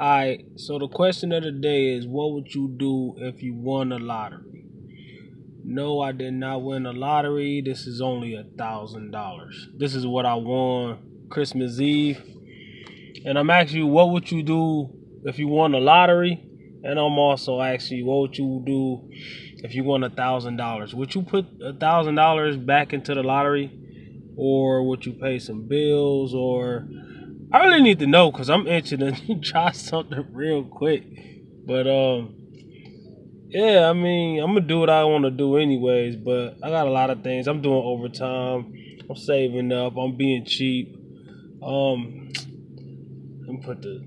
Alright, so the question of the day is what would you do if you won a lottery? No, I did not win a lottery. This is only a thousand dollars. This is what I won Christmas Eve. And I'm asking you, what would you do if you won a lottery? And I'm also asking you, what would you do if you won a thousand dollars? Would you put a thousand dollars back into the lottery? Or would you pay some bills or I really need to know because I'm itching to try something real quick. But um, yeah, I mean, I'm gonna do what I want to do anyways. But I got a lot of things. I'm doing overtime. I'm saving up. I'm being cheap. Um, I'm put the.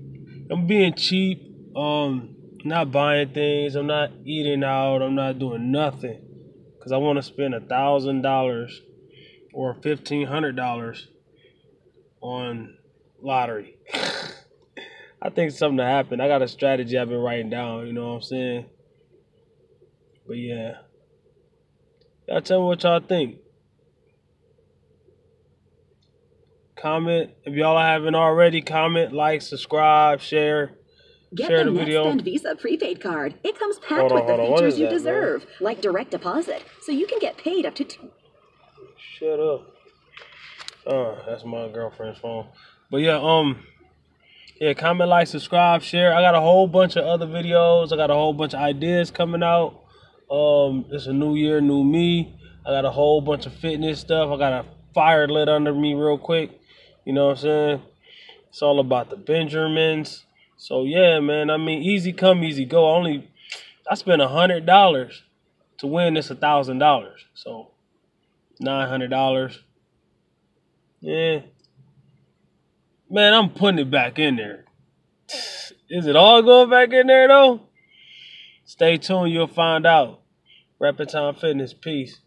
I'm being cheap. Um, not buying things. I'm not eating out. I'm not doing nothing because I want to spend a thousand dollars or fifteen hundred dollars on lottery. I think something to happen. I got a strategy I've been writing down, you know what I'm saying? But yeah. Y'all tell me what y'all think. Comment. If y'all haven't already, comment, like, subscribe, share. Get share the, the video. NetSpend Visa prepaid card. It comes packed on, with the hold on. What features you that, man? deserve, like direct deposit, so you can get paid up to two. Shut up. Oh, that's my girlfriend's phone. But yeah, um, yeah, comment, like, subscribe, share. I got a whole bunch of other videos. I got a whole bunch of ideas coming out. Um, it's a new year, new me. I got a whole bunch of fitness stuff. I got a fire lit under me real quick. You know what I'm saying? It's all about the Benjamins. So yeah, man. I mean, easy come, easy go. I only I spent a hundred dollars to win this a thousand dollars. So nine hundred dollars. Yeah. Man, I'm putting it back in there. Is it all going back in there though? Stay tuned, you'll find out. Reppin Time Fitness, peace.